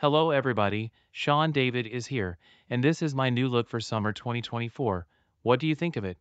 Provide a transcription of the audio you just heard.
Hello everybody, Sean David is here, and this is my new look for summer 2024. What do you think of it?